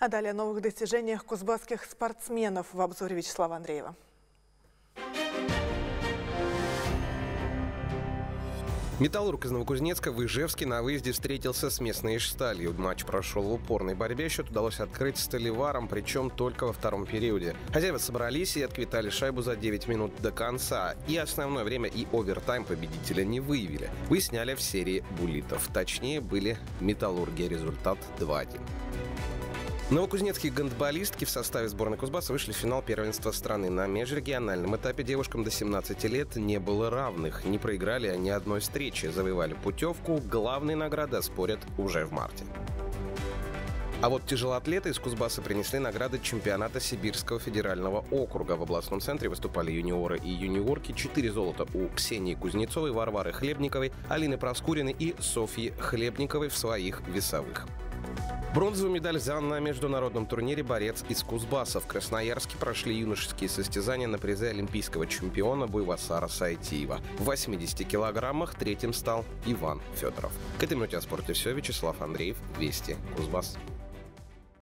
А далее о новых достижениях кузбасских спортсменов в обзоре Вячеслава Андреева. Металлург из Новокузнецка в Ижевске на выезде встретился с местной Ижсталью. Матч прошел в упорной борьбе. Счет удалось открыть столеваром, причем только во втором периоде. Хозяева собрались и отквитали шайбу за 9 минут до конца. И основное время и овертайм победителя не выявили. Выясняли в серии буллитов. Точнее, были металлурги. Результат 2-1. Новокузнецкие гандболистки в составе сборной Кузбасса вышли в финал первенства страны. На межрегиональном этапе девушкам до 17 лет не было равных. Не проиграли они одной встречи. Завоевали путевку. Главные награды спорят уже в марте. А вот тяжелоатлеты из Кузбасса принесли награды чемпионата Сибирского федерального округа. В областном центре выступали юниоры и юниорки. Четыре золота у Ксении Кузнецовой, Варвары Хлебниковой, Алины Проскуриной и Софьи Хлебниковой в своих весовых. Бронзовую медаль взял на международном турнире борец из Кузбасса. В Красноярске прошли юношеские состязания на призы олимпийского чемпиона Буйвасара Сайтиева. В 80 килограммах третьим стал Иван Федоров. К этой минуте о спорте все. Вячеслав Андреев, Вести, Кузбасс.